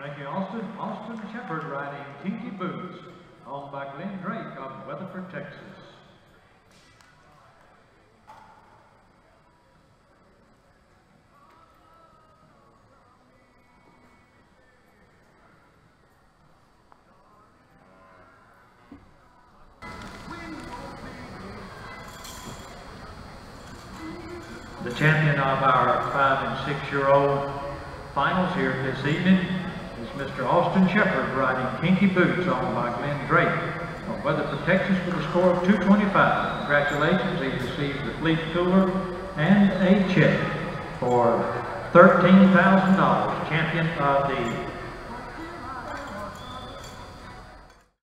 You, Austin. Austin Shepard riding Kinky Boots, owned by Glenn Drake of Weatherford, Texas. The champion of our five and six-year-old finals here this evening is Mr. Austin Shepard riding Kinky Boots owned by Glenn Drake of Weatherford, Texas with a score of 225. Congratulations, he receives the fleet cooler and a check for $13,000, champion of the